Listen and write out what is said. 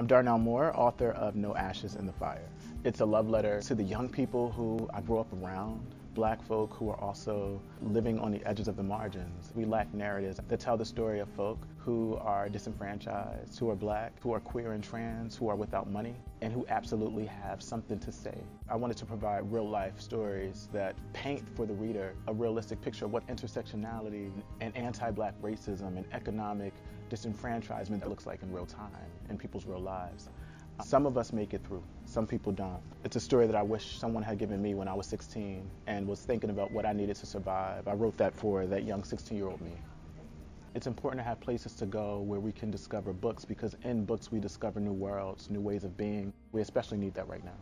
I'm Darnell Moore, author of No Ashes in the Fire. It's a love letter to the young people who I grew up around, black folk who are also living on the edges of the margins. We lack narratives that tell the story of folk who are disenfranchised, who are black, who are queer and trans, who are without money, and who absolutely have something to say. I wanted to provide real life stories that paint for the reader a realistic picture of what intersectionality and anti-black racism and economic disenfranchisement looks like in real time in people's real lives. Some of us make it through, some people don't. It's a story that I wish someone had given me when I was 16 and was thinking about what I needed to survive. I wrote that for that young 16 year old me. It's important to have places to go where we can discover books because in books we discover new worlds, new ways of being. We especially need that right now.